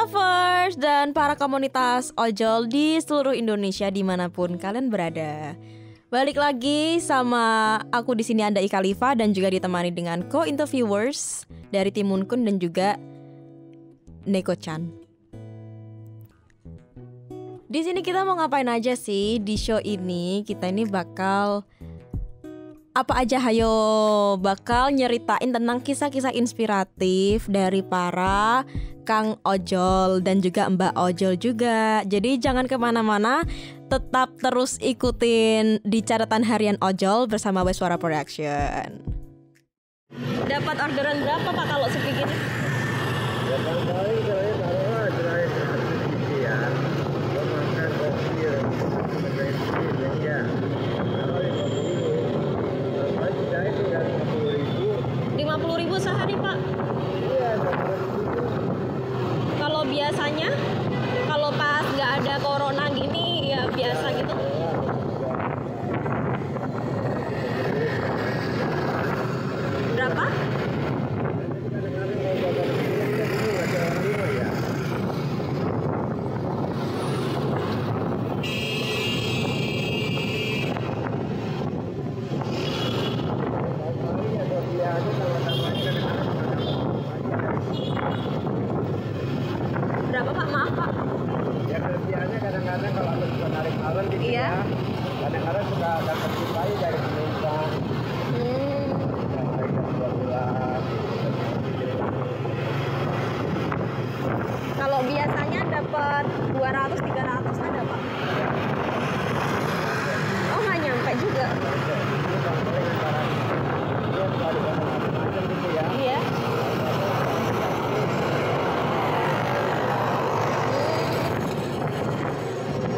Savers dan para komunitas ojol di seluruh Indonesia di mana pun kalian berada. Balik lagi sama aku di sini ada Ika Liva dan juga ditemani dengan co-interviewers dari Timun Kun dan juga Neko Chan. Di sini kita mau ngapain aja sih di show ini? Kita ini bakal apa aja hayo bakal nyeritain tentang kisah-kisah inspiratif dari para Kang Ojol dan juga Mbak Ojol juga. Jadi jangan ke mana-mana, tetap terus ikutin di catatan harian Ojol bersama Weswara Production. Dapat orderan berapa Pak kalau sepi gini? Ya paling-paling saya taruhlah terakhir satu ya. Lo makan kopi, makan kopi, ya. Kalau lima puluh, kalau saya tinggal lima puluh ribu, 50.000 ribu sehari Pak. iya lima puluh ribu. Kalau biasanya, kalau pas nggak ada corona gini ya biasa gitu. Berapa? Berapa Pak? Maaf Pak. Ya kelebihannya kadang-kadang kalau aku suka narik malam gitu Iya. ya. Kadang-kadang suka dapat supply dari penumpang. Hmm, Sampai jam 12. kalau biasanya dapat 200 300 ada Pak. Oh nggak nyampe juga. Iya.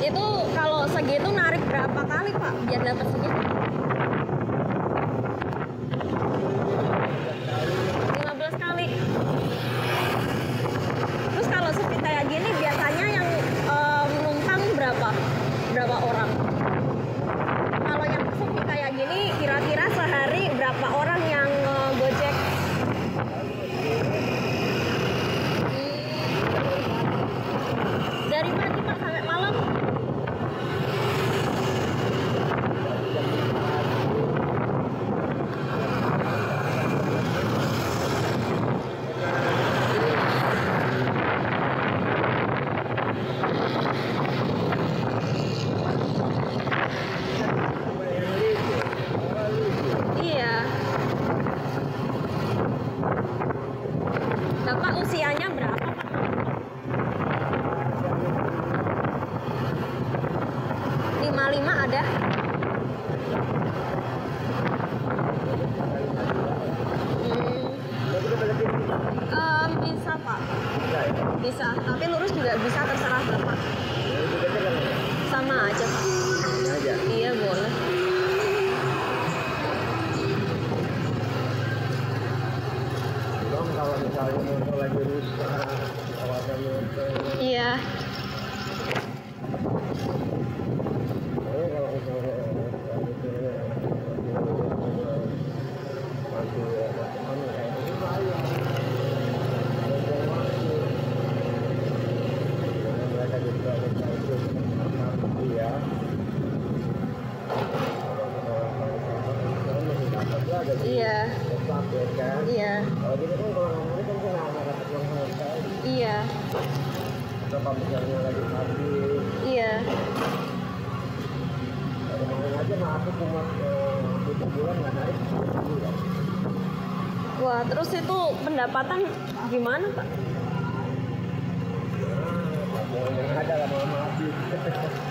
Itu kalau segitu narik berapa kali Pak biar dapat segitu? 15 kali. Terus kalau sepi kayak gini biasanya yang eh, menumpang berapa? Berapa orang? Kalau yang sepi kayak gini kira-kira sehari berapa orang yang eh, Gojek? Hmm. Dari pagi Pak sampai malam? Iya. Bapak usianya berapa Pak? Ada? Hmm. Em, bisa Pak, bisa. Tapi lurus juga bisa terserah Bapak. Sama aja Pak. Iya boleh. Kalau misalnya motor lagi rusak, kawasan motor. Iya. Oh, kalau misalnya misalnya masih anu kayak ini bahaya. Buang waktu. Nah, mereka juga minta itu mampu ya. Kalau masih dapat lah ada Iya. tetap ya kan. Iya. Kalau gitu kan kalau ngomongin kan kena nggak dapat uang sama sekali. Iya. Atau kalau misalnya lagi habis, Iya. ngomongin aja mah aku cuma eh, tujuh bulan nggak naik. Wah, terus itu pendapatan gimana Pak? Nah, yang ada lama-lama habis.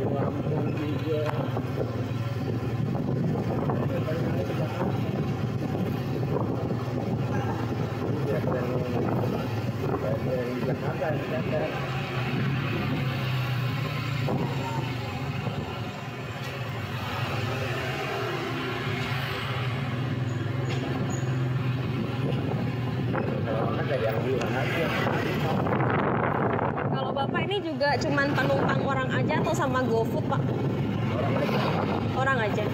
dari Lampung juga. Ya, dan dari Jakarta, Jakarta. Kalau kan dari yang bilang aja. Kalau Bapak ini juga cuman penumpang orang aja atau sama GoFood, Pak? Orang aja. Orang aja.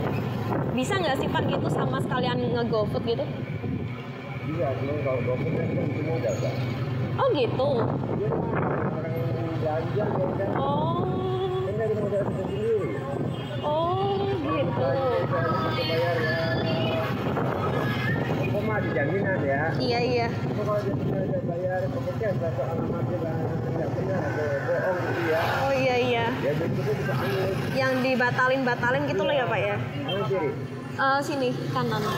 Bisa nggak sih Pak gitu sama sekalian nge-GoFood gitu? Iya, cuma kalau dokter kan cuma udah kan. Oh gitu. Dia orang belanja ya kan. Oh. Kan dari modal kita sendiri. Oh gitu. Bisa bayar ya. Aku mah dijaminan ya. Iya iya. Kalau dia bayar, pokoknya satu alamatnya lah Oh iya iya. Ya. Yang dibatalin-batalin gitu loh ya Pak ya? Eh sini kanan. Kita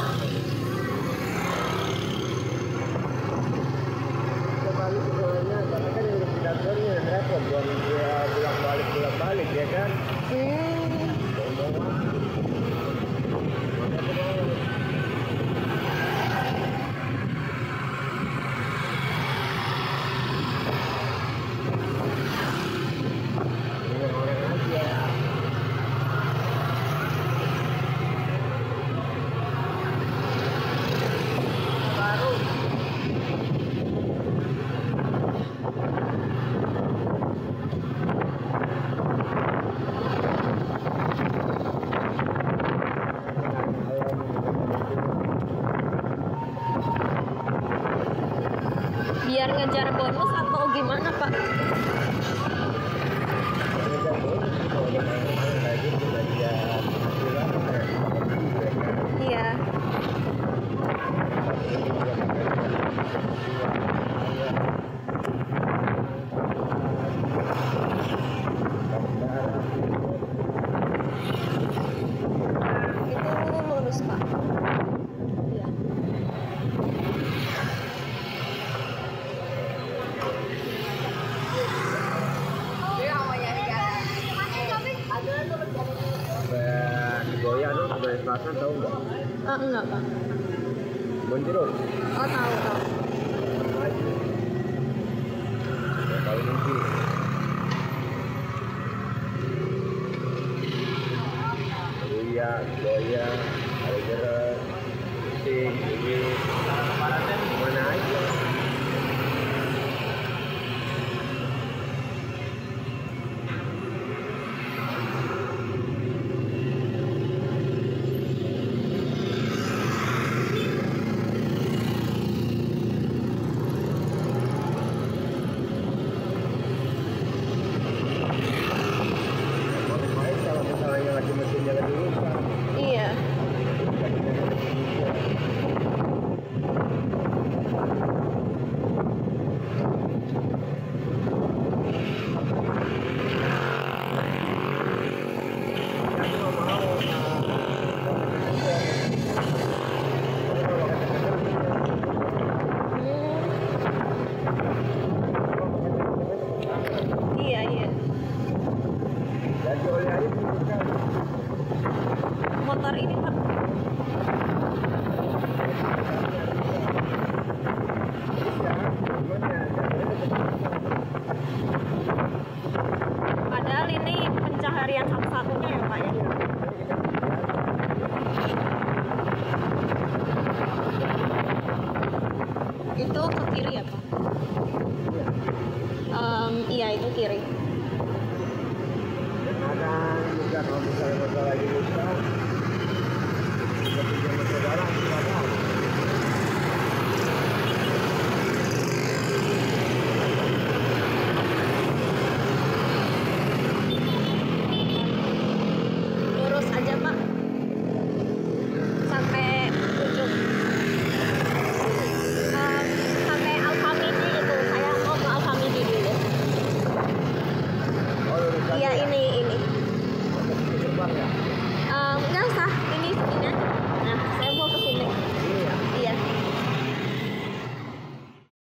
balik ke soalnya, karena kan yang di dapurnya repot buat dia pulang balik pulang balik ya kan. Hmm. Baru. Biar ngejar bonus atau gimana Pak? Iya. Itu lurus Pak. Iya. Goyang dong, dari selatan tahu nggak? Ah, enggak Pak. Bonjeruk. Oh tahu tahu. Tahu nanti. Goya, goya,